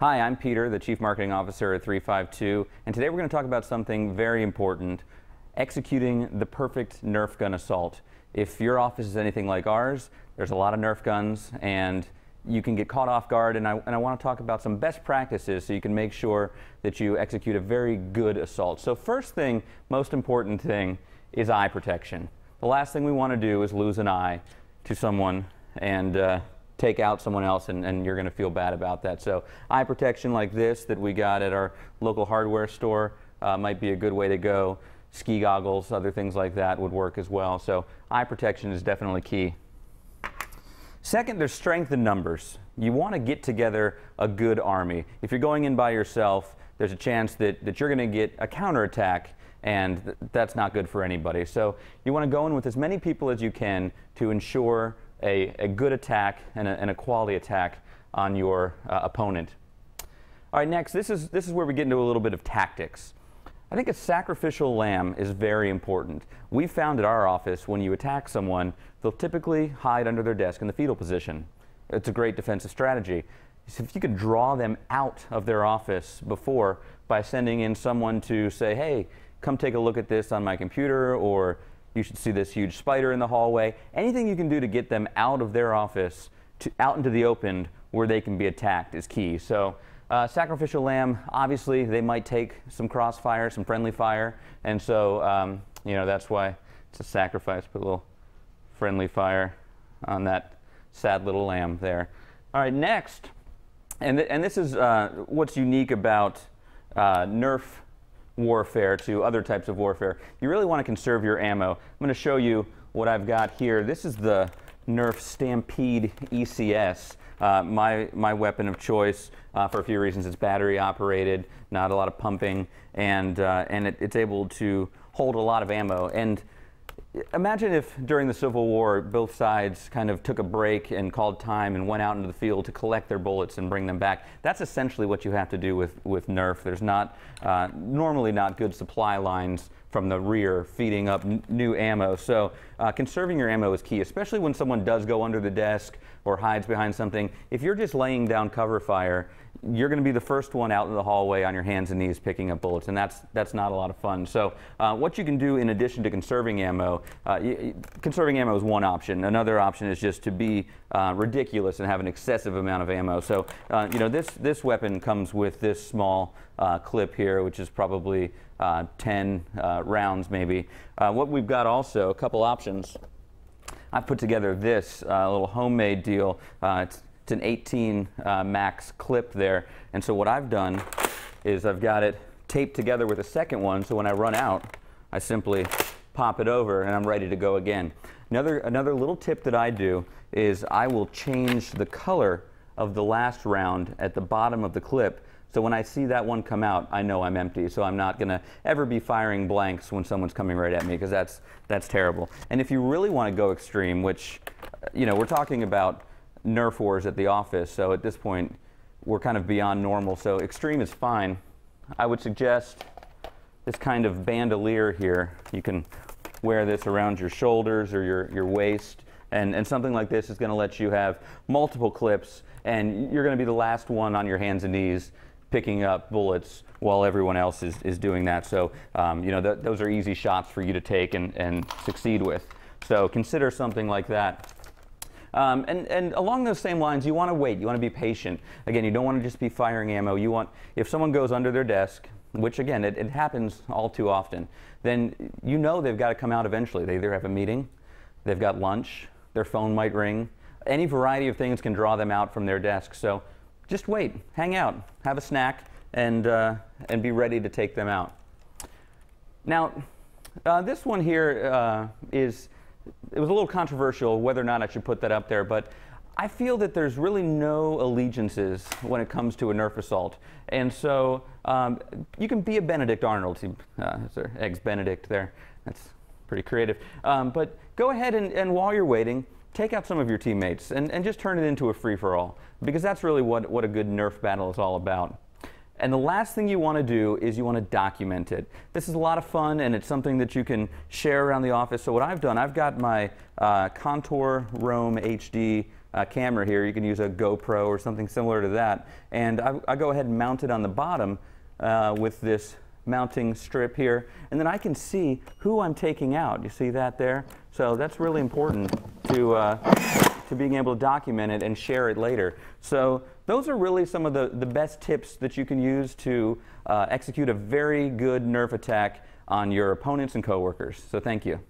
Hi, I'm Peter, the Chief Marketing Officer at 352, and today we're going to talk about something very important, executing the perfect Nerf gun assault. If your office is anything like ours, there's a lot of Nerf guns, and you can get caught off guard, and I, and I want to talk about some best practices so you can make sure that you execute a very good assault. So first thing, most important thing, is eye protection. The last thing we want to do is lose an eye to someone and uh, take out someone else and, and you're going to feel bad about that. So eye protection like this that we got at our local hardware store uh, might be a good way to go. Ski goggles, other things like that would work as well. So eye protection is definitely key. Second, there's strength in numbers. You want to get together a good army. If you're going in by yourself, there's a chance that, that you're going to get a counterattack and th that's not good for anybody. So you want to go in with as many people as you can to ensure a, a good attack and a, and a, quality attack on your uh, opponent. All right, next, this is, this is where we get into a little bit of tactics. I think a sacrificial lamb is very important. We found at our office when you attack someone, they'll typically hide under their desk in the fetal position. It's a great defensive strategy. So if you could draw them out of their office before by sending in someone to say, hey, come take a look at this on my computer, or you should see this huge spider in the hallway. Anything you can do to get them out of their office, to, out into the open where they can be attacked is key. So uh, sacrificial lamb, obviously they might take some crossfire, some friendly fire, and so um, you know that's why it's a sacrifice. Put a little friendly fire on that sad little lamb there. All right, next, and th and this is uh, what's unique about uh, Nerf warfare to other types of warfare, you really want to conserve your ammo. I'm going to show you what I've got here. This is the Nerf Stampede ECS. Uh, my, my weapon of choice uh, for a few reasons. It's battery operated, not a lot of pumping, and, uh, and it, it's able to hold a lot of ammo. And Imagine if during the Civil War both sides kind of took a break and called time and went out into the field to collect their bullets and bring them back. That's essentially what you have to do with, with Nerf. There's not, uh, normally not good supply lines from the rear feeding up new ammo. So uh, conserving your ammo is key, especially when someone does go under the desk or hides behind something. If you're just laying down cover fire, you're going to be the first one out in the hallway on your hands and knees picking up bullets, and that's that's not a lot of fun. So, uh, what you can do in addition to conserving ammo, uh, conserving ammo is one option. Another option is just to be uh, ridiculous and have an excessive amount of ammo. So, uh, you know, this this weapon comes with this small uh, clip here, which is probably uh, 10 rounds, maybe. what we've got also a couple options. I've put together this little homemade deal. it's it's an 18 uh, max clip there. And so what I've done is I've got it taped together with a second one. So when I run out, I simply pop it over and I'm ready to go again. Another, another little tip that I do is I will change the color of the last round at the bottom of the clip. So when I see that one come out, I know I'm empty. So I'm not going to ever be firing blanks when someone's coming right at me because that's, that's terrible. And if you really want to go extreme, which, you know, we're talking about Nerf wars at the office, so at this point, we're kind of beyond normal. So extreme is fine. I would suggest this kind of bandolier here. You can wear this around your shoulders or your, your waist. And, and something like this is going to let you have multiple clips, and you're going to be the last one on your hands and knees picking up bullets while everyone else is, is doing that. So, um, you know, th those are easy shots for you to take and, and succeed with. So consider something like that. Um, and, and along those same lines, you want to wait. You want to be patient. Again, you don't want to just be firing ammo. You want, if someone goes under their desk, which again, it, it happens all too often, then you know they've got to come out eventually. They either have a meeting, they've got lunch, their phone might ring. Any variety of things can draw them out from their desk. So just wait, hang out, have a snack, and, uh, and be ready to take them out. Now, uh, this one here uh, is it was a little controversial whether or not I should put that up there, but I feel that there's really no allegiances when it comes to a Nerf assault. And so um, you can be a Benedict Arnold. Uh, there, eggs Benedict there. That's pretty creative. Um, but go ahead and, and while you're waiting, take out some of your teammates and, and just turn it into a free-for-all. Because that's really what, what a good Nerf battle is all about. And the last thing you want to do is you want to document it. This is a lot of fun and it's something that you can share around the office. So what I've done, I've got my uh, Contour Roam HD uh, camera here, you can use a GoPro or something similar to that. And I, I go ahead and mount it on the bottom uh, with this mounting strip here. And then I can see who I'm taking out. You see that there? So that's really important to, uh, to being able to document it and share it later. So those are really some of the, the best tips that you can use to uh, execute a very good Nerf attack on your opponents and coworkers. So thank you.